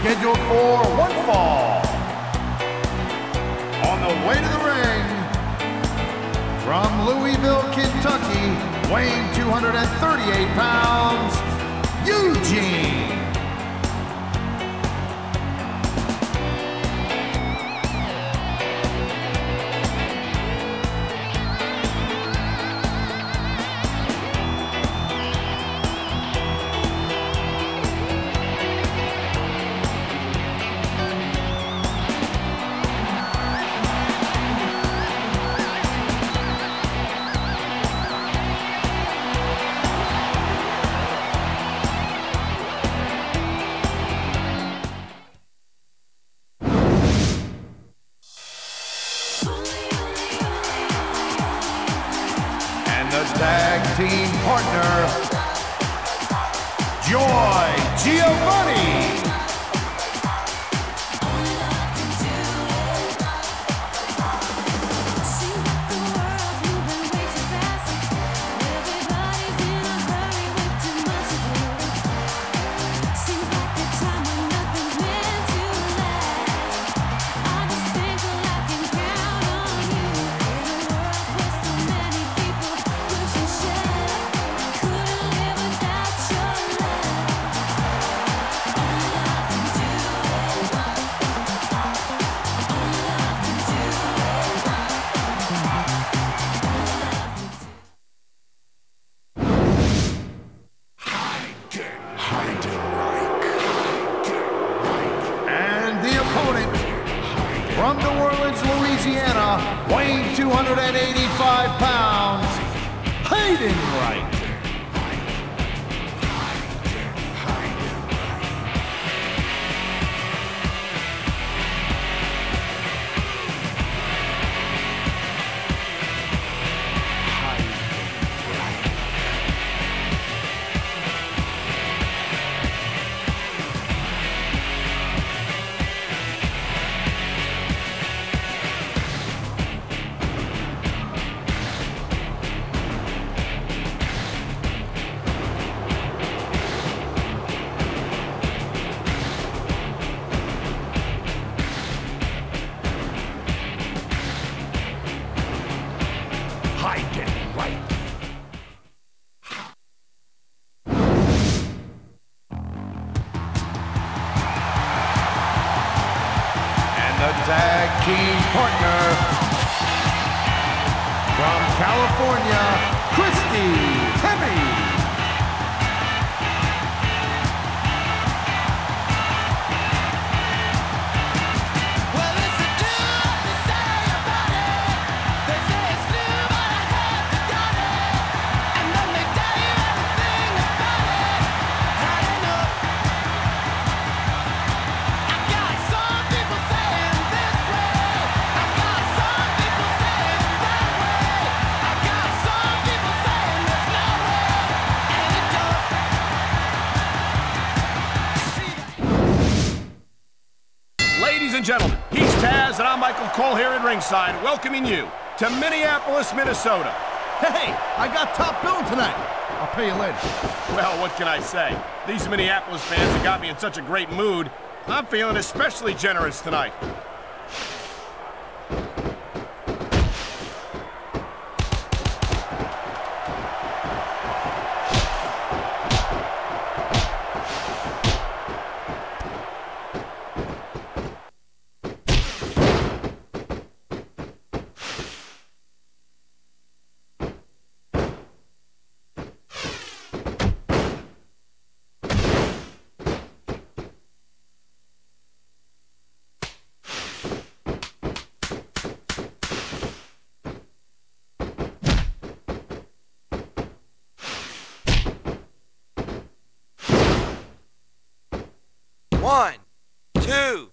scheduled for one fall. On the way to the ring, from Louisville, Kentucky, weighing 238 pounds, Eugene. Cole ringside, welcoming you to Minneapolis, Minnesota. Hey, I got top billing tonight. I'll pay you later. Well, what can I say? These Minneapolis fans have got me in such a great mood. I'm feeling especially generous tonight. One, two.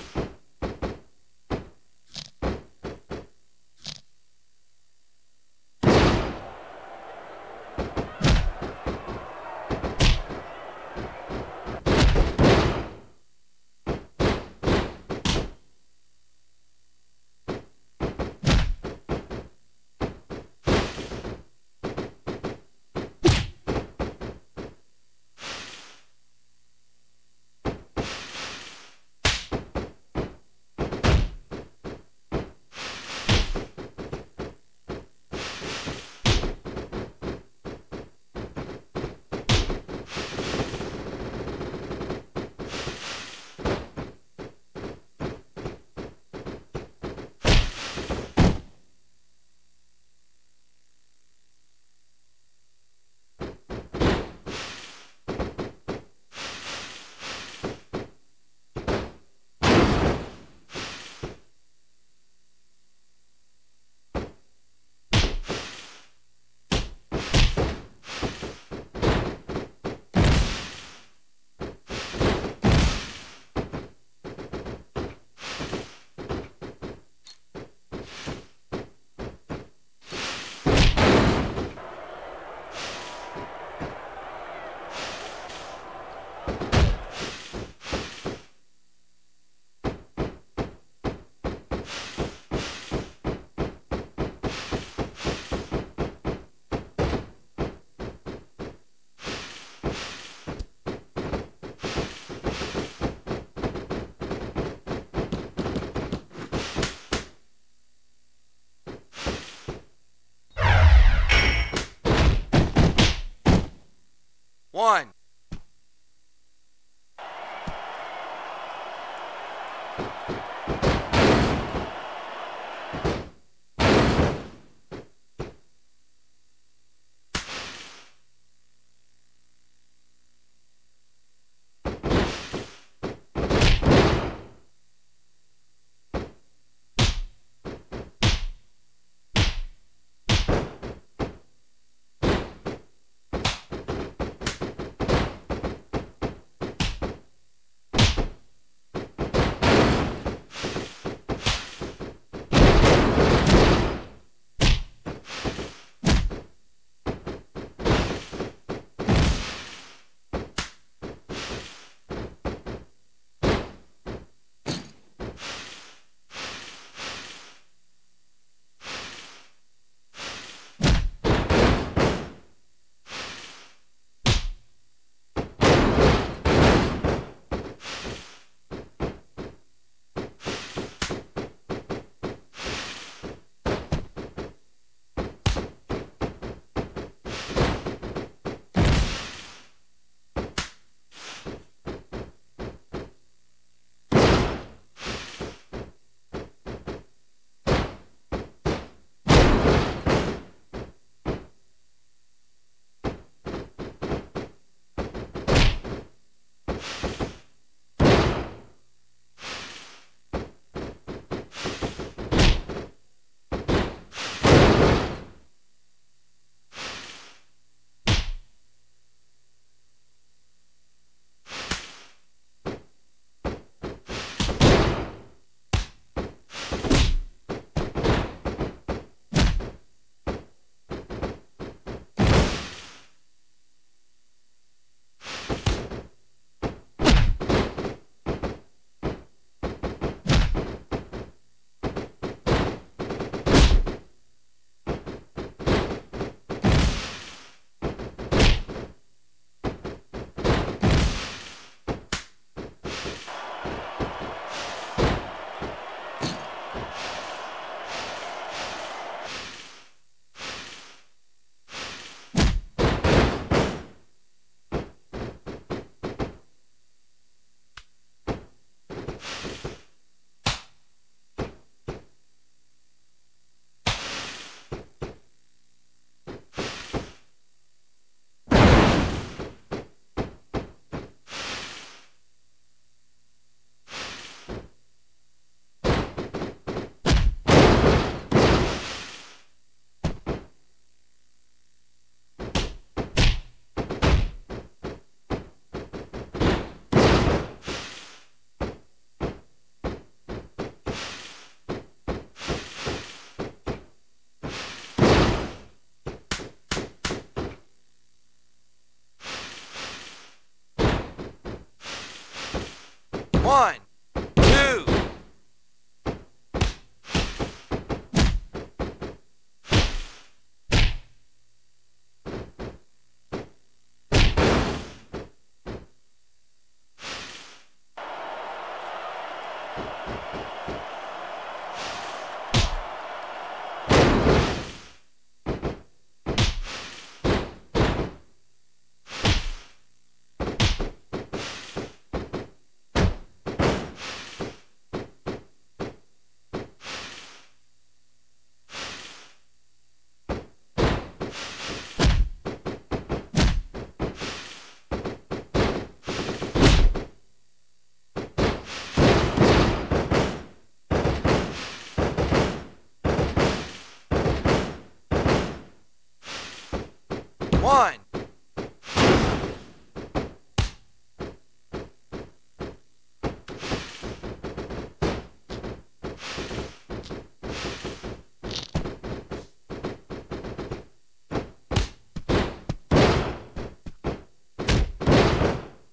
One.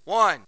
One.